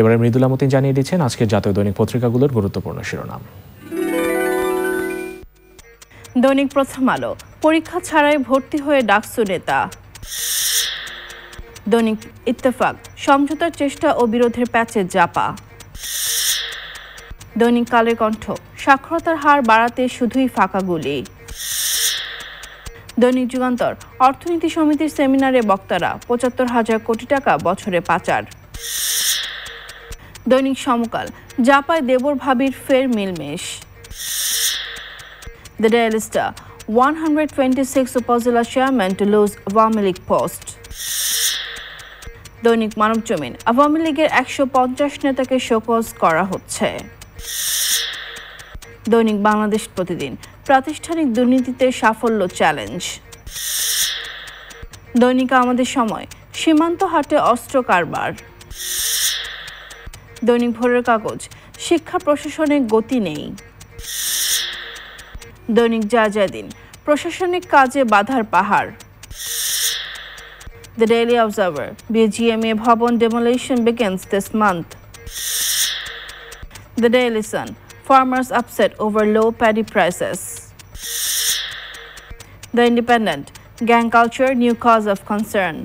এবারে মৃদুলা মতিন জানিয়ে দিচ্ছেন আজকের জাতীয় দৈনিক পত্রিকাগুলোর গুরুত্বপূর্ণ শিরোনাম। দৈনিক প্রথম আলো, পরীক্ষা ছাড়াই ভর্তি হয়ে ডাকসু নেতা। দৈনিক ইত্তেফাক, সমঝোতার চেষ্টা ও বিরোধের প্যাচে জাপা দৈনিক কালের কণ্ঠ, সাক্ষরতার হার বাড়াতে শুধুই ফাঁকা গুলি। দৈনিক যুগান্তর, অর্থনীতি সমিতির সেমিনারে বক্তারা, পঁচাত্তর হাজার কোটি টাকা বছরে পাচার। দৈনিক সমকাল জাপায় দেবর ভাবির ফের মিলমেশ। The Daily Star 126 upazila chairman to lose Awami League post Dainik Manab Zamin, Awami লীগের একশো পঞ্চাশ নেতাকে শোকজ করা হচ্ছে। দৈনিক বাংলাদেশ প্রতিদিন, প্রাতিষ্ঠানিক দুর্নীতিতে সাফল্য চ্যালেঞ্জ দৈনিক আমাদের সময়, সীমান্ত হাটে অস্ত্র কারবার। দৈনিক ভোরের কাগজ, শিক্ষা প্রশাসনে গতি নেই। দৈনিক যা যা দিন, প্রশাসনিক কাজে বাধার পাহাড়। দ্য ডেইলি অবজারভার বিজিএম ভবন demolition begins this month the daily sun farmers upset over low paddy prices the independent gang culture new cause of concern